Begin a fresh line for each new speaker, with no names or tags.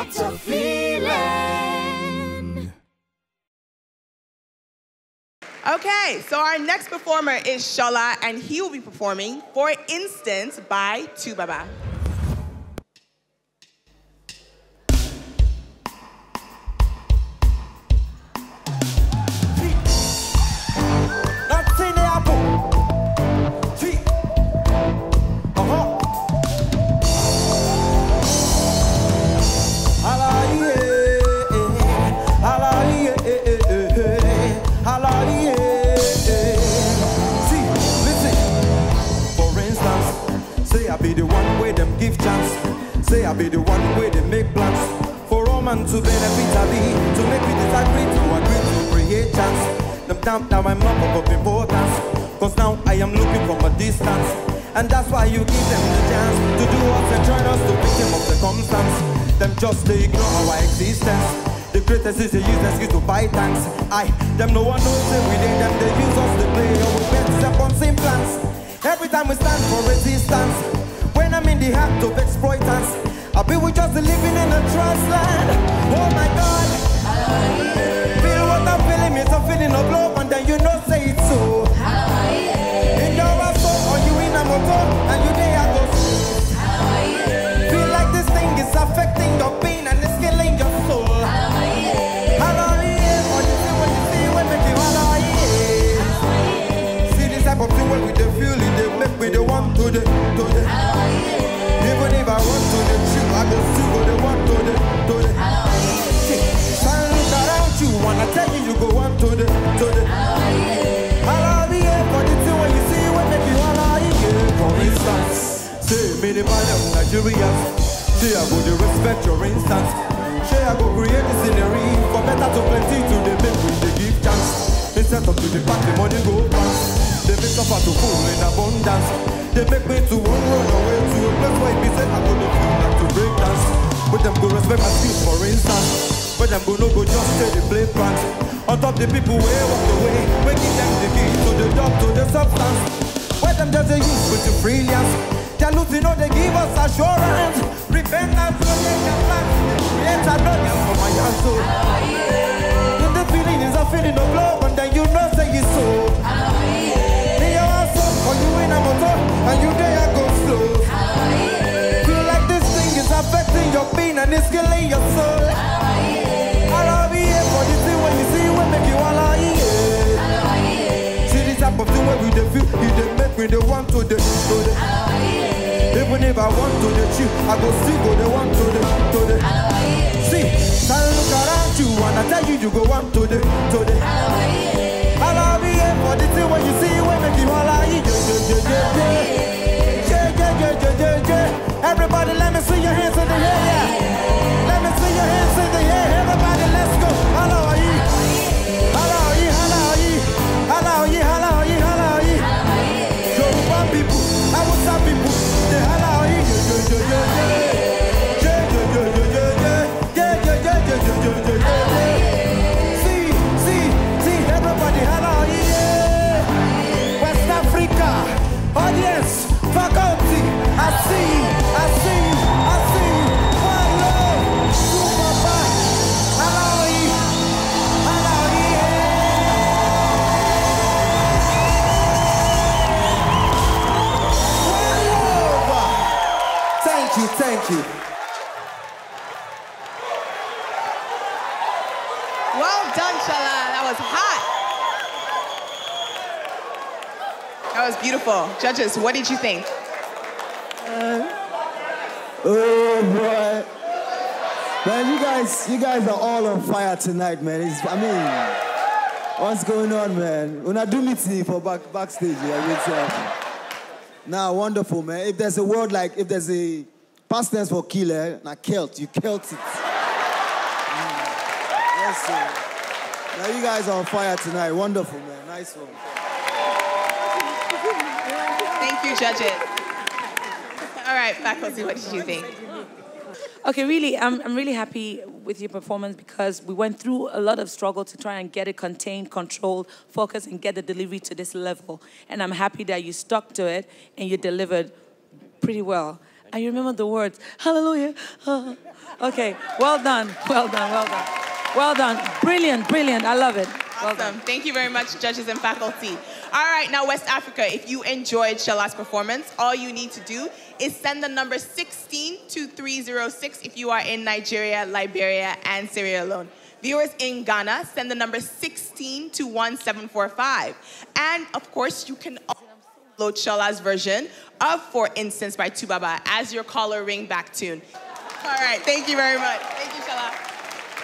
A feeling.
Okay, so our next performer is Shola, and he will be performing For Instance by 2Baba.
Give chance. Say I be the one way they make plans. For all man to benefit I be. To make me disagree to agree to create chance. Them damn now I'm not of importance. Cause now I am looking from a distance. And that's why you give them the chance to do us and join us to victim of circumstance. Them just they ignore our existence. The greatest is the use excuse to buy tanks. I, them no one knows every day, them they use us to play. Or we bet step on same plans. Every time we stand for resistance. I were just living in a trust land. Oh my God. Say minimal of Nigerians, say I go to respect your instance. Say I go create the scenery for better to plenty to the make we dey give chance. Instead of to the party money go fast. They make suffer to full in abundance. They make me to one run away to a place where it be said I go to feel like to break dance. But them go respect my skills for instance. But them go no go just stay the play pants. On top the people way walk away, we give them the key to the job to the substance. Where them just a use with the brilliance. Losing all they give us assurance. Repentance will make them plans. Create a know for my soul. In the feeling is a feeling of love, and then you know say it's so. Me your soul, or you in a motor, and you there go slow. Feel like this thing is affecting your being and it's killing your soul. I'll be here for this thing when you see when make you yeah. See this type of thing where we the feel, you the make me the one to the to the. If I want to the chill, I go still go the one to the to the. See, can look around you and I tell you you go one to the to the. Thank you.
Well done, Shola. That was hot. That was beautiful. Judges, what did you think?
Oh boy. Man, you guys, you guys are all on fire tonight, man. It's, I mean, what's going on, man? When I do meet me for back backstage, yeah, it's, uh, now wonderful, man. If there's a word like, if there's a past tense for killer, now killed, you killed it. Mm. Yes, sir. Now you guys are on fire tonight. Wonderful, man. Nice one.
Thank you, judges. All right, faculty, what did you think?
Okay, really, I'm, I'm really happy with your performance because we went through a lot of struggle to try and get it contained, controlled, focused, and get the delivery to this level. And I'm happy that you stuck to it and you delivered pretty well. I remember the words. Hallelujah. Uh, okay, well done, well done, well done. Well done. Brilliant, brilliant. I love it. Well
Awesome.
done.
Thank you very much, judges and faculty. All right, now West Africa, if you enjoyed Shola's performance, all you need to do is send the number 16 to 306 if you are in Nigeria, Liberia, and Sierra Leone. Viewers in Ghana, send the number 16 to 1745. And of course, you can also download Shola's version of For Instance by 2Baba as your caller ring back tune. All right, thank you very much. Thank you, Shala.